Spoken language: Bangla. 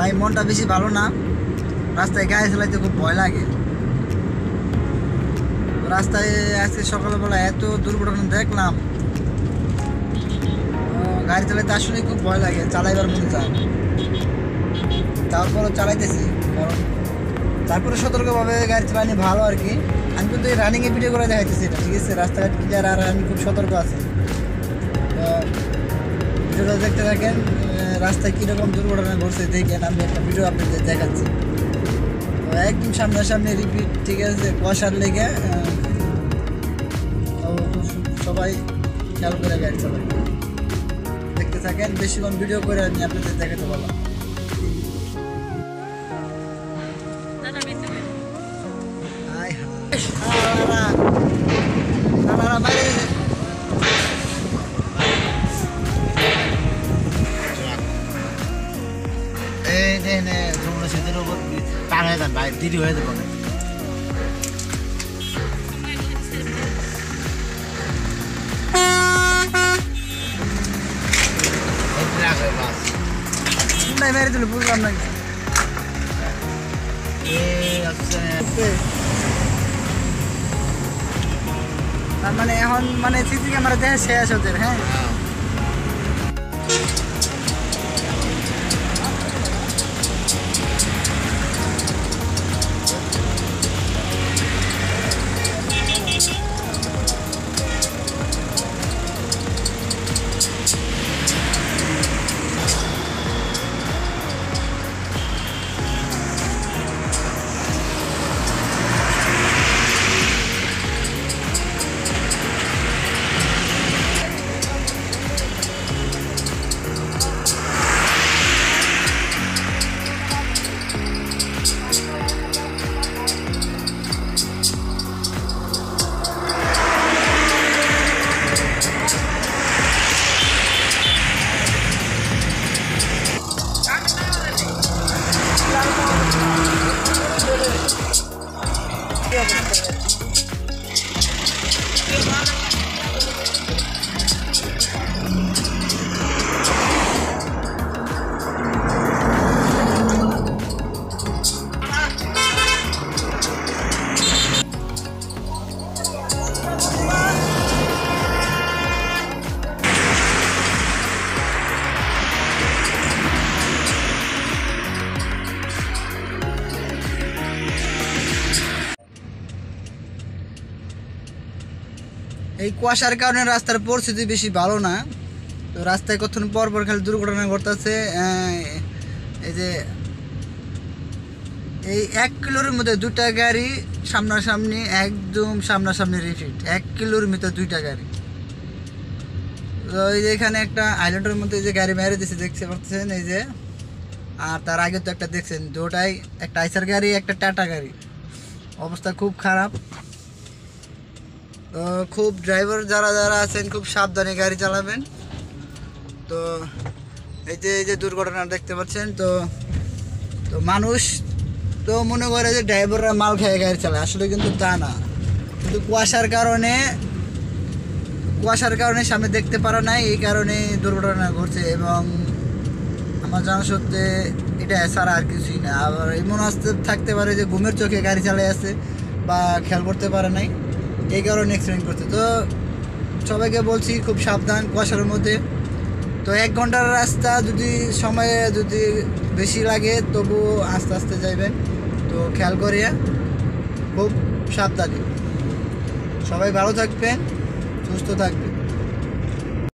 ভাই, মনটা বেশি ভালো না। রাস্তায় গাড়ি চালাইতে খুব ভয় লাগে। রাস্তায় আজকে সকালবেলা এত দুর্ঘটনা দেখলাম। গাড়ি চালাইতে আসলে খুব ভয় লাগে, চালাইবার মনে চায় তারপরও চালাইতেছি তারপরে সতর্কভাবে গাড়ি চালানি ভালো আর কি। আমি কিন্তু এই রানিংয়ে ভিডিও করে দেখাইতেছি এটা, ঠিক আছে? রাস্তাঘাট ক্লিয়ার আর আমি খুব সতর্ক আছি। তো, ভিডিওটা দেখতে থাকেন রাস্তায় কীরকম দুর্ঘটনা ঘটছে দেখেন, আমি একটা ভিডিও আপনাদের দেখাচ্ছি। তো একদম সামনাসামনি রিপিট ঠিক আছে কুয়াশার লেগে সবাই খেয়াল করে গাড়ি চালাবে দেখতে থাকেন, বেশিক্ষণ ভিডিও করে আমি আপনাদের দেখাতে পারলাম। এই নে নে যমুনা সেতুর উপর পার হয়ে যান ভাই দেরি হয়ে যাবে। কোনটায় মেরে দিল বুঝলাম না। তার মানে এখন মানে সিসি ক্যামেরা দেখে শেষ ওদের হ্যাঁ Yeah. এই কুয়াশার কারণে রাস্তার পরিস্থিতি বেশি ভালো না। তো রাস্তায় কতক্ষণ পর পর খালি দুর্ঘটনা ঘটতেছে এই যে এই এক কিলোর মধ্যে দুটা গাড়ি সামনাসামনি, একদম সামনাসামনি রিফিট এক কিলোর ভিতরে দুইটা গাড়ি। তো এই যে এখানে একটা আইল্যান্ডের মধ্যে যে গাড়ি মেরে দিছে, দেখতে পাচ্ছেন এই যে। আর তার আগে তো একটা দেখছেন দুটাই, একটা আইসার গাড়ি, একটা টাটা গাড়ি। অবস্থা খুব খারাপ। খুব ড্রাইভার যারা যারা আছেন, খুব সাবধানে গাড়ি চালাবেন। তো এই যে এই যে দুর্ঘটনা দেখতে পাচ্ছেন, তো তো মানুষ তো মনে করে যে ড্রাইভাররা মাল খেয়ে গাড়ি চালায়, আসলে কিন্তু তা না। কিন্তু কুয়াশার কারণে কুয়াশার কারণে সামনে দেখতে পারা নাই, এই কারণে দুর্ঘটনা ঘটছে এবং আমার জানা সত্ত্বে এটা ছাড়া আর কিছুই না। আবার এমন আসতে থাকতে পারে যে ঘুমের চোখে গাড়ি চালাই আছে বা খেয়াল করতে পারে নাই। এই কারণে অ্যাক্সিডেন্ট করতে। তো সবাইকে বলছি খুব সাবধান কুয়াশার মধ্যে। তো এক ঘণ্টার রাস্তা যদি সময়ে যদি বেশি লাগে তবু আস্তে আস্তে যাইবেন। তো খেয়াল করিয়া খুব সাবধানে। সবাই ভালো থাকবেন, সুস্থ থাকবেন।